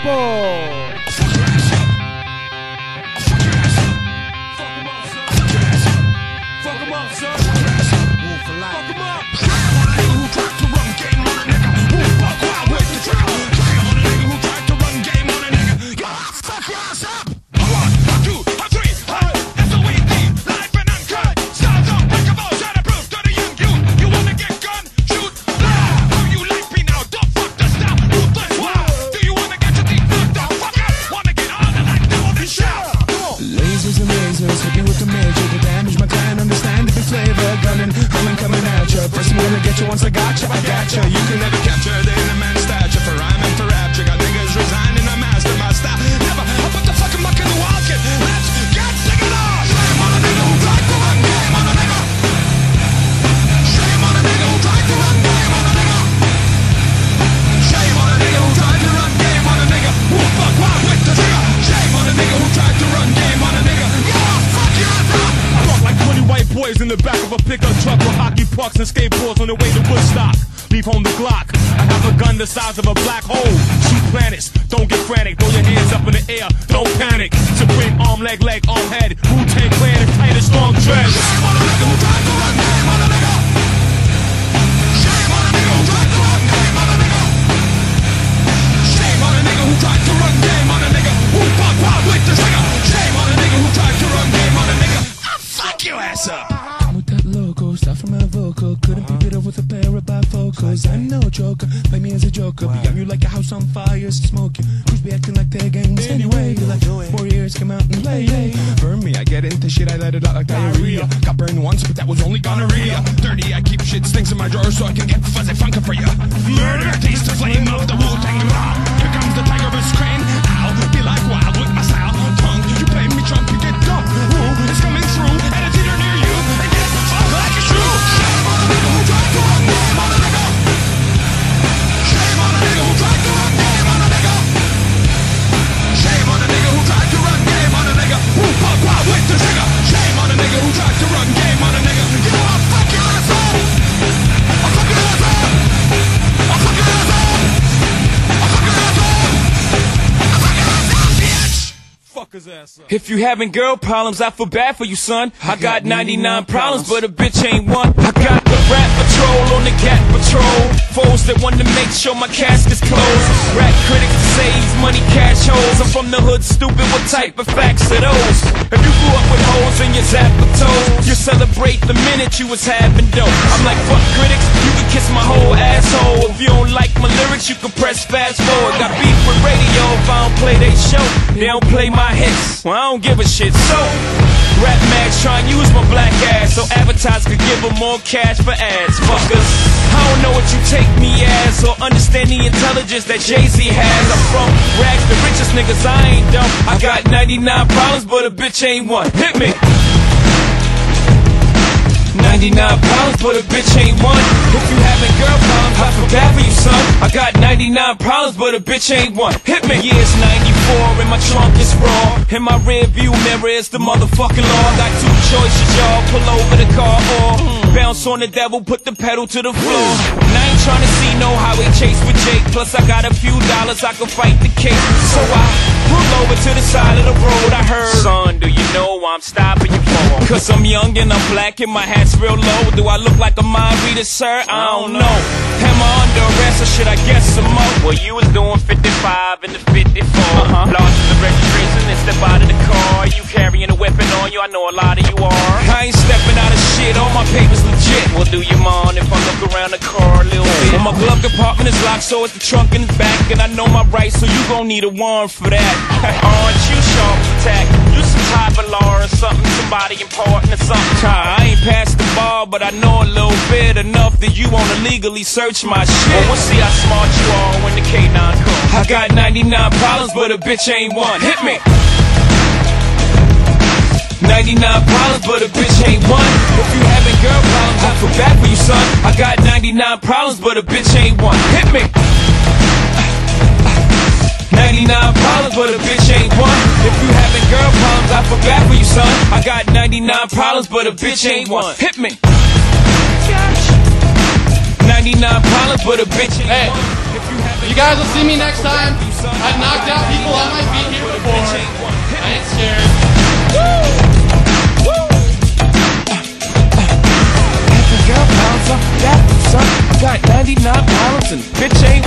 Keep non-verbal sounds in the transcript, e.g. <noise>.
Guapo. Gunning, humming, coming at ya. First I'm gonna get you once I got ya, I got ya You can never capture the boys in the back of a pickup truck with hockey pucks and skateboards on the way to Woodstock. Leave home the Glock. I have a gun the size of a black hole. Shoot planets. Don't get frantic. Throw your hands up in the air. Don't panic. Supreme arm, leg, leg, arm, head. Wu Tang Clan and tight as strong dreads. Ass up. With that logo, stuff from my vocal. Couldn't pick it up with a pair of bifocals. I'm no joker, play me as a joker. Beyond you like a house on fire, smoke you Who's be acting like their gangs anyway. You like four years, come out and play Burn me, I get into shit, I let it out like diarrhea. Got burned once, but that was only gonorrhea. Dirty, I keep shit stinks in my drawer So I can get fuzzy funkin' for you Murder, taste the flame of the Wu-Tang Raw If you having girl problems, I feel bad for you, son. I got 99 problems, but a bitch ain't one. I got the rap patrol on the cat patrol. Foes that want to make sure my casket's closed. Rap critics say he's money cash holes. I'm from the hood, stupid. What type of facts are those? If you grew up with holes in your toes, you celebrate the minute you was having dope. I'm like, fuck critics, you can kiss my whole asshole. If you don't like my lyrics, you can press fast forward. Got beef with radio if I don't play they show. They don't play my hits. Well, I don't give a shit. So, rap mags try and use my black ass so advertisers could give them more cash for ads. Fuckers, I don't know what you take me as or understand the intelligence that Jay Z has. I'm from rags, the richest niggas. I ain't dumb. I got 99 problems, but a bitch ain't one. Hit me. 99 problems, but a bitch ain't one. If you having girl problems, I feel bad for you, son. I got 99 problems, but a bitch ain't one. Hit me. Yeah, it's 94, and my trunk is raw. In my rear view mirror is the motherfucking law. Got two choices, y'all. Pull over the car or bounce on the devil, put the pedal to the floor. And I ain't trying to see no highway chase with Jake. Plus, I got a few dollars, I can fight the case. So I pull over to the side of the road. I heard, son, do you know I'm stopping you for? Cause I'm young and I'm black and my hat's real low. Do I look like a mind reader, sir? I don't know. Or should I guess some more? Well, you was doing 55 in the 54. Uh-huh. Lost the registration and step out of the car. You carrying a weapon on you? I know a lot of you are. I ain't stepping out of shit. All my papers legit. Well, do you mind if I look around the car a little bit? Well, my glove compartment is locked, so it's the trunk in the back. And I know my rights, so you gon' need a warrant for that. <laughs> Aren't you sharp attack? You somebody important or something. I ain't past the bar, but I know a little bit enough that you wanna legally search my shit. Well, we'll see how smart you are when the K9 comes. I got 99 problems, but a bitch ain't one. Hit me. 99 problems, but a bitch ain't one. If you having girl problems, I feel bad for you, son. I got 99 problems, but a bitch ain't one. Hit me. 99 problems, but a bitch ain't one. If you having girl problems, I bad for you, son. I got 99 problems, but a bitch ain't one. Hit me. 99 problems, but a bitch ain't Hey, one. You guys will see me next time. I've knocked out people on my feet here before. bitch ain't one. Hit I ain't scared. Girl pounds, son. That, son. I got 99 pounds and bitch ain't